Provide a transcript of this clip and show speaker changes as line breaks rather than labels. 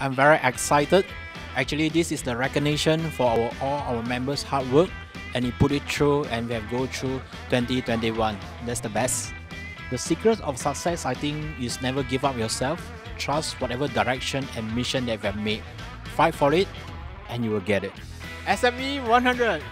I'm very excited. Actually, this is the recognition for our, all our members' hard work and we put it through and we have go through 2021. That's the best. The secret of success, I think, is never give up yourself. Trust whatever direction and mission that you have made. Fight for it and you will get it. SME 100